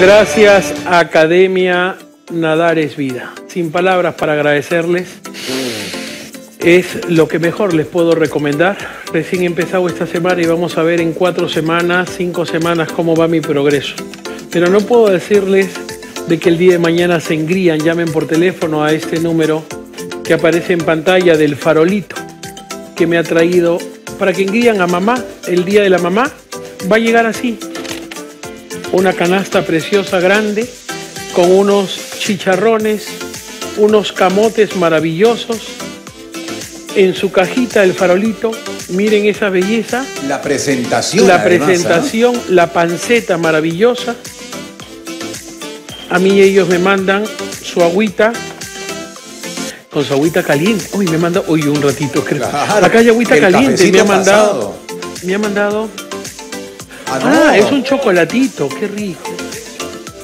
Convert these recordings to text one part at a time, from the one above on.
Gracias Academia Nadar es Vida. Sin palabras para agradecerles. Es lo que mejor les puedo recomendar. Recién he empezado esta semana y vamos a ver en cuatro semanas, cinco semanas cómo va mi progreso. Pero no puedo decirles de que el día de mañana se engrían, llamen por teléfono a este número que aparece en pantalla del farolito que me ha traído para que engrían a mamá. El día de la mamá va a llegar así. Una canasta preciosa grande con unos chicharrones, unos camotes maravillosos. En su cajita el farolito, miren esa belleza. La presentación. La además, ¿ah? presentación, la panceta maravillosa. A mí ellos me mandan su agüita con su agüita caliente. Uy, me manda, uy, un ratito creo. Claro, Acá hay agüita caliente, me ha mandado. pasado. Me ha mandado. Ah, Ah, es un chocolatito, qué rico.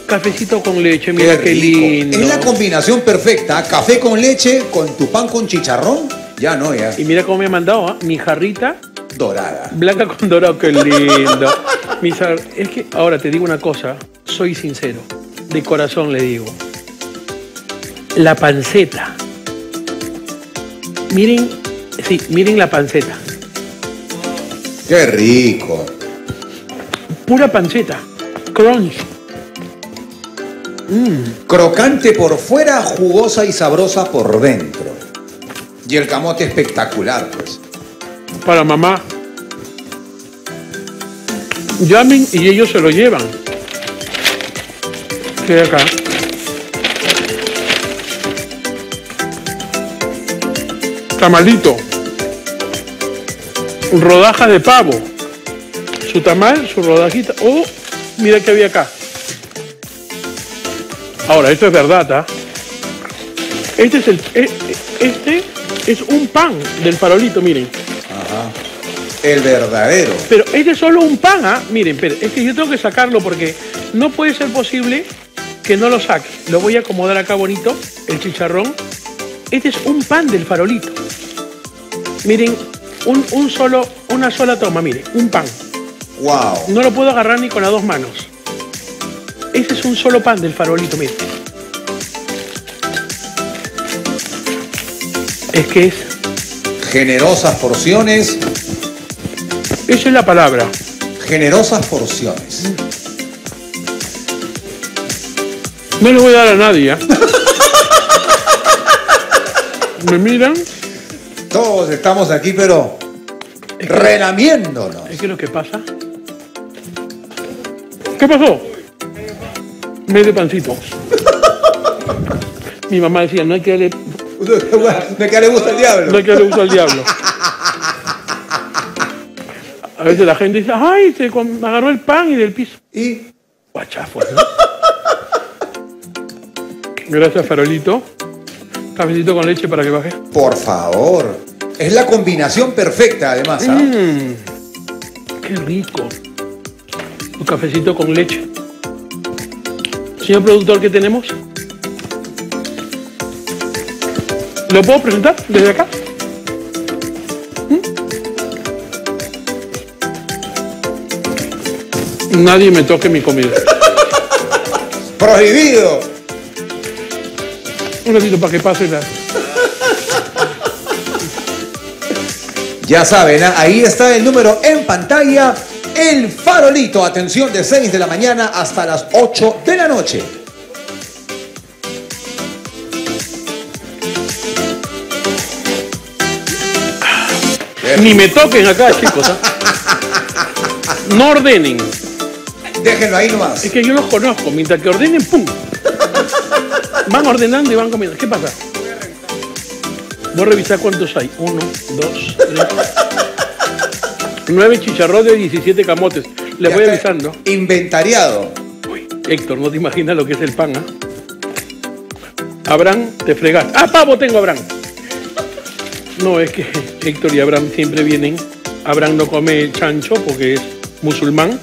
Cafecito con leche, mira qué, lindo. Es la combinación perfecta. Café con leche, con tu pan con chicharrón. Ya no, ya. Y mira cómo me ha mandado, ¿ah? mi jarrita Dorada. blanca con dorado, qué lindo. Es que ahora te digo una cosa, soy sincero, de corazón le digo. La panceta. Miren, sí, miren la panceta. Qué rico. Pura panceta. Crunch. Crocante por fuera, jugosa y sabrosa por dentro. Y el camote espectacular, pues. para mamá. Llamen y ellos se lo llevan. ¿Qué hay acá? Tamalito. Rodaja de pavo. Su tamal, su rodajita. Oh, mira qué había acá. Ahora, esto es verdad, ¿ah? Este es el. e- Este es un pan del farolito, miren. Ajá. El verdadero. Pero este es solo un pan, ¿ah? Miren, pero es que yo tengo que sacarlo porque no puede ser posible que no lo saque. Lo voy a acomodar acá bonito, el chicharrón. Este es un pan del farolito. Miren, un, un solo, una sola toma, miren, un pan. Wow. No lo puedo agarrar ni con las dos manos. Este es un solo pan del farolito, miren. Es que es, Generosas porciones. esa es la palabra. Generosas porciones. No le voy a dar a nadie. ¿ah? Me miran. Todos estamos aquí, pero relamiéndonos. Es que lo que pasa. ¿Qué pasó? Medio pancito. Mi mamá decía, no hay que darle, ¿De qué le gusta el diablo? no hay que darle uso al diablo. A veces la gente dice, ay, se agarró el pan y del piso. Y Guachafos, ¿no? Gracias, Farolito. Cafecito con leche para que baje. por favor. Es la combinación perfecta, además. ¿ah? Mmm, qué rico. Un cafecito con leche. Señor productor, ¿qué tenemos? ¿Lo puedo presentar desde acá? ¿Mm? Nadie me toque mi comida. Prohibido. Un ratito para que pase la... Ya saben, ¿ah? ahí está el número en pantalla. El farolito. Atención de 6 de la mañana hasta las 8 de la noche. Ni me toquen acá, chicos. ¿ah? No ordenen. Déjenlo ahí nomás. Es que yo los conozco. Mientras que ordenen, ¡pum! Van ordenando y van comiendo. ¿Qué pasa? Voy a revisar cuántos hay. Uno, dos, tres. Nueve chicharrones y 17 camotes. Les Ya voy avisando. Inventariado. Uy, Héctor, no te imaginas lo que es el pan, ¿ah? Abraham, te fregas. ¡Ah, pavo tengo, Abraham! No, es que Héctor y Abraham siempre vienen. Abraham no come chancho porque es musulmán.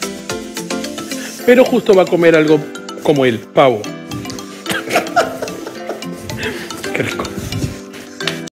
Pero justo va a comer algo como él, pavo. Qué rico.